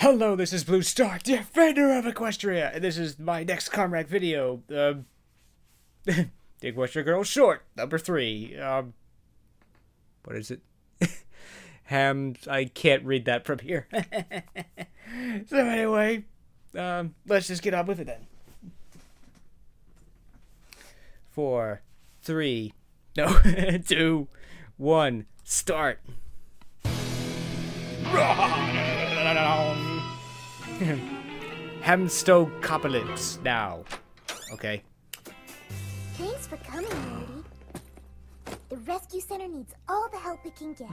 Hello, this is Blue Star, defender of Equestria, and this is my next Comrade video. Um, the Equestria Girl short, number three. Um, what is it? Ham, I can't read that from here. so anyway, um, let's just get on with it then. Four, three, no, two, one, start. Hemstocopalypse now. Okay. Thanks for coming, Rarity. The rescue center needs all the help it can get.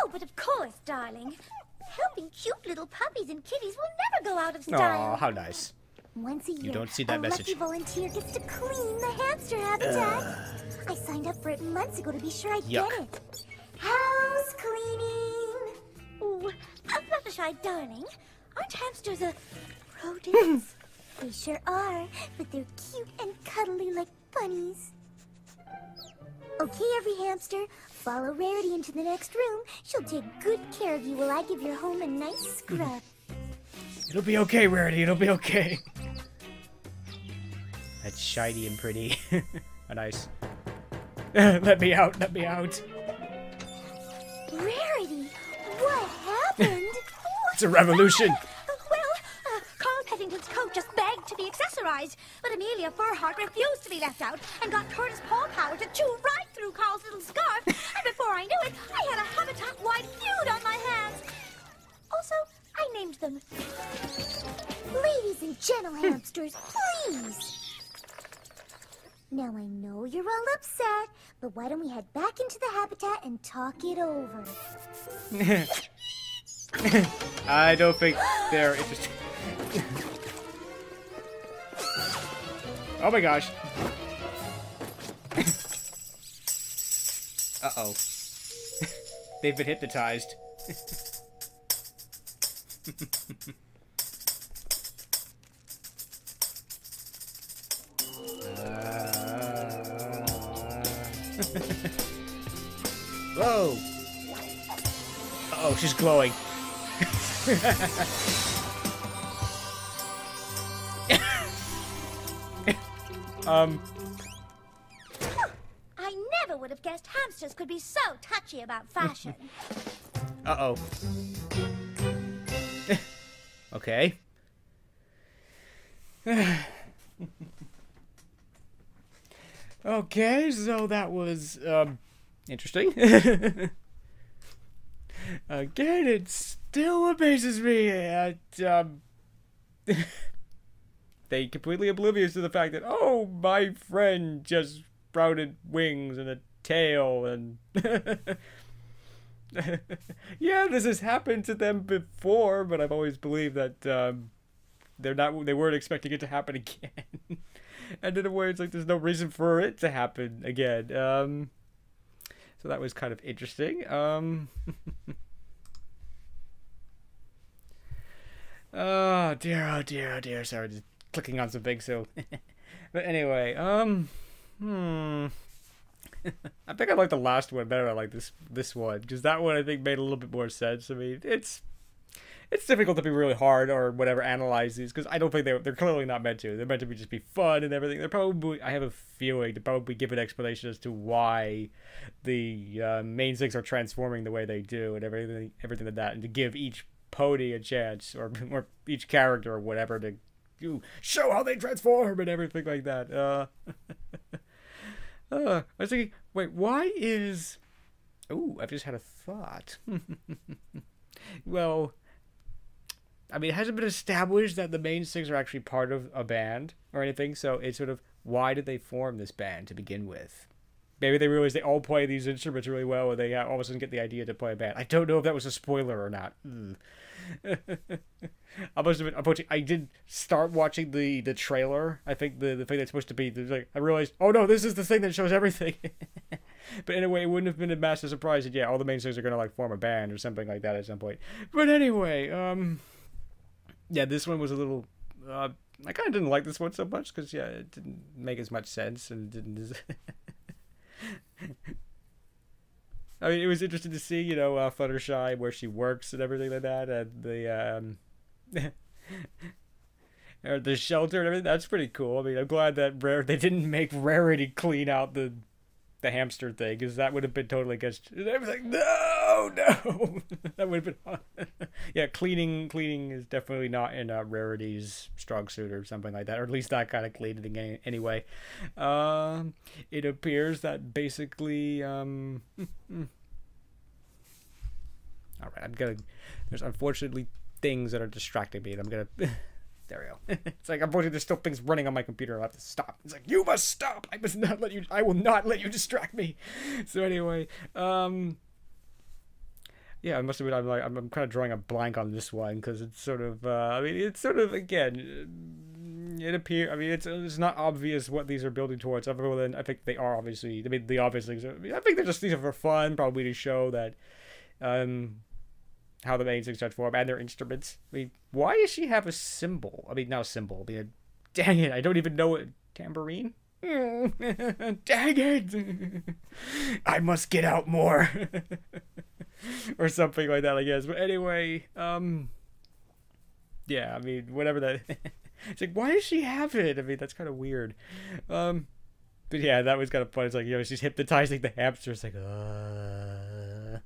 Oh, but of course, darling. Helping cute little puppies and kitties will never go out of style. Oh, how nice. Once a year, you don't see that a message. lucky volunteer gets to clean the hamster habitat. I signed up for it months ago to be sure I'd Yuck. get it. House cleaning. Ooh, Fluttershy, darling. Aren't hamsters a rodents? They sure are, but they're cute and cuddly like bunnies. Okay, every hamster, follow Rarity into the next room. She'll take good care of you while I give your home a nice scrub. It'll be okay, Rarity. It'll be okay. That's shiny and pretty. Nice. let me out. Let me out. Rarity, what happened? It's a revolution. Well, uh, Carl Pettington's coat just begged to be accessorized, but Amelia Furhart refused to be left out and got Curtis Paw Power to chew right through Carl's little scarf. and before I knew it, I had a habitat-wide feud on my hands. Also, I named them. Ladies and gentle hmm. hamsters, please. Now I know you're all upset, but why don't we head back into the habitat and talk it over? I don't think they're interested. Oh my gosh. Uh oh. They've been hypnotized. Whoa! Uh oh, she's glowing. Um, I never would have guessed hamsters could be so touchy about fashion. uh oh. okay. okay, so that was um interesting. Again, it still amazes me at um they completely oblivious to the fact that oh my friend just sprouted wings and a tail and yeah this has happened to them before but i've always believed that um they're not they weren't expecting it to happen again. And in a way it's like there's no reason for it to happen again. Um so that was kind of interesting. Um Oh dear, oh dear, oh dear. Sorry, clicking on some something. So, but anyway, um, hmm. I think I like the last one better. I like this this one because that one I think made a little bit more sense. I mean, it's it's difficult to be really hard or whatever analyze these because I don't think they they're clearly not meant to. They're meant to be just be fun and everything. They're probably I have a feeling to probably give an explanation as to why the uh, main six are transforming the way they do and everything everything like that, and to give each pony a chance or or each character or whatever to do show how they transform and everything like that. Uh, uh, I was thinking, wait, why is? Oh, I've just had a thought. well, I mean, it hasn't been established that the main six are actually part of a band or anything. So it's sort of why did they form this band to begin with? Maybe they realized they all play these instruments really well, and they uh, all of a sudden get the idea to play a band. I don't know if that was a spoiler or not. Ugh. I must have been. I did start watching the the trailer. I think the the thing that's supposed to be. Like, I realized, oh no, this is the thing that shows everything. but in a way, it wouldn't have been a massive surprise that yeah, all the main six are gonna like form a band or something like that at some point. But anyway, um, yeah, this one was a little. Uh, I kind of didn't like this one so much because yeah, it didn't make as much sense and it didn't. I mean, it was interesting to see, you know, uh, Fluttershy where she works and everything like that, and the um, or the shelter and everything. That's pretty cool. I mean, I'm glad that rare they didn't make Rarity clean out the the hamster thing because that would have been totally against. Was like, no, no, that would have been. yeah, cleaning cleaning is definitely not in uh, Rarity's strong suit or something like that, or at least that kind of cleaning anyway. Um, it appears that basically, um, all right, I'm gonna. There's unfortunately things that are distracting me, and I'm gonna. There we go. it's like unfortunately there's still things running on my computer. I have to stop. It's like you must stop. I must not let you. I will not let you distract me. So anyway, um, yeah, I must admit I'm like I'm, I'm kind of drawing a blank on this one because it's sort of. Uh, I mean, it's sort of again. It appear. I mean, it's it's not obvious what these are building towards. Other than I think they are obviously. I mean, the obvious things. Are, I, mean, I think they're just these are for fun, probably to show that. Um, how the main things transform and their instruments. I mean, why does she have a symbol? I mean, not a cymbal. I mean, dang it, I don't even know it. Tambourine? dang it! I must get out more. or something like that, I guess. But anyway, um, yeah, I mean, whatever that. it's like, why does she have it? I mean, that's kind of weird. Um, but yeah, that was kind of fun. It's like, you know, she's hypnotizing the hamster. It's like, uh.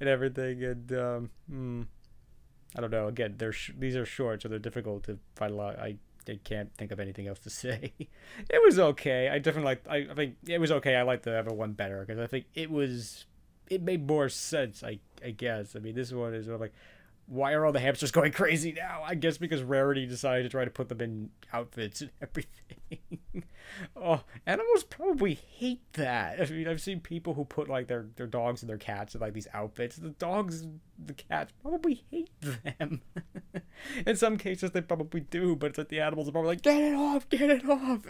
and everything. And um, hmm, I don't know. Again, they're these are short, so they're difficult to find a lot. I I can't think of anything else to say. it was okay. I definitely like. I, I think it was okay. I like the other one better because I think it was. It made more sense. I I guess. I mean, this one is like why are all the hamsters going crazy now? I guess because Rarity decided to try to put them in outfits and everything. oh, animals probably hate that. I mean, I've seen people who put like their, their dogs and their cats in like these outfits. The dogs, the cats probably hate them. in some cases, they probably do, but it's like the animals are probably like, get it off, get it off.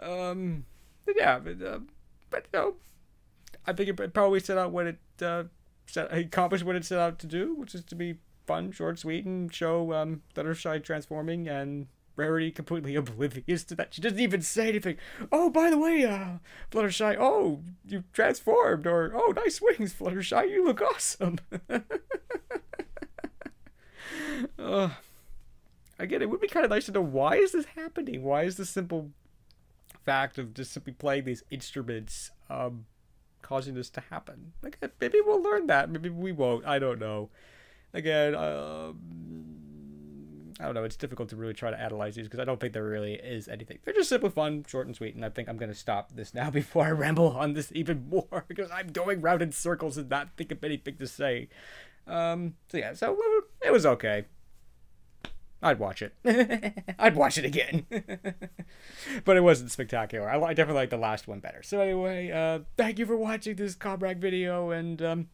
um, yeah, but, uh, but you know, I think it probably set out what it. Uh, set, accomplished what it set out to do, which is to be fun, short, sweet, and show um, Fluttershy transforming and Rarity completely oblivious to that. She doesn't even say anything. Oh, by the way, uh, Fluttershy, oh, you transformed, or oh, nice wings, Fluttershy, you look awesome. Uh, again, it would be kind of nice to know why is this happening? Why is the simple fact of just simply playing these instruments um, causing this to happen. Like maybe we'll learn that. Maybe we won't. I don't know. Again, um, I don't know. It's difficult to really try to analyze these because I don't think there really is anything. They're just simply fun, short and sweet. And I think I'm going to stop this now before I ramble on this even more because I'm going round in circles and not think of anything to say. Um, so yeah, so it was okay. I'd watch it. I'd watch it again. but it wasn't spectacular. I, I, definitely like the last one better. So anyway, uh, thank you for watching this Cobrak video, and um,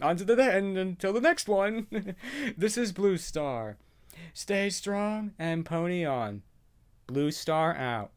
on to the end until the next one. this is Blue Star. Stay strong and pony on. Blue Star out.